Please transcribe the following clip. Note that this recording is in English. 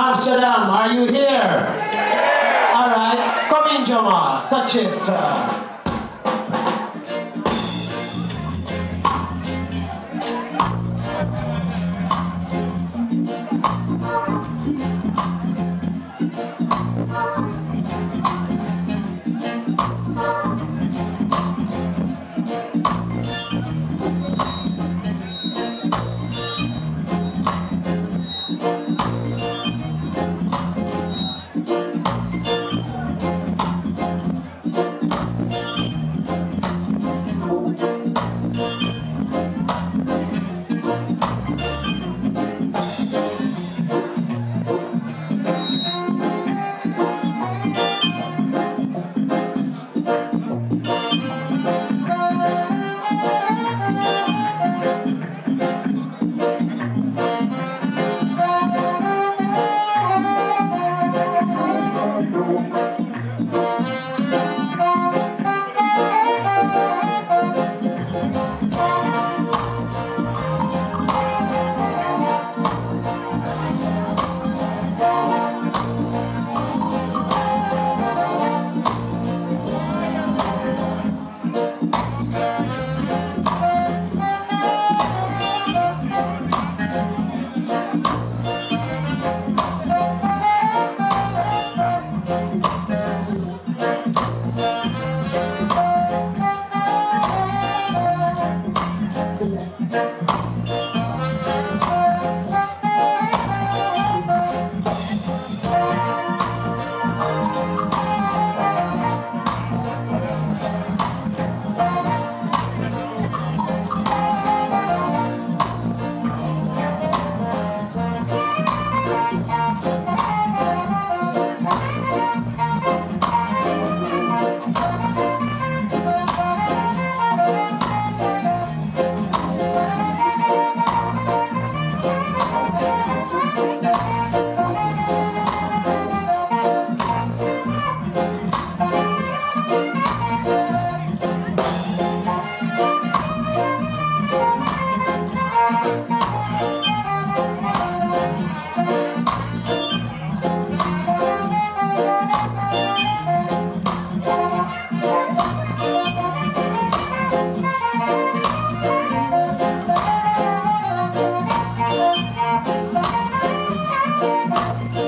Amsterdam, are you here? All right, come in, Joma. Touch it. Uh, Bye.